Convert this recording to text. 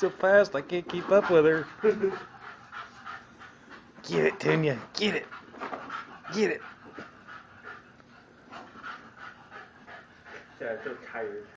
so fast I can't keep up with her. Get it, Tanya. Get it. Get it. Yeah, I feel tired.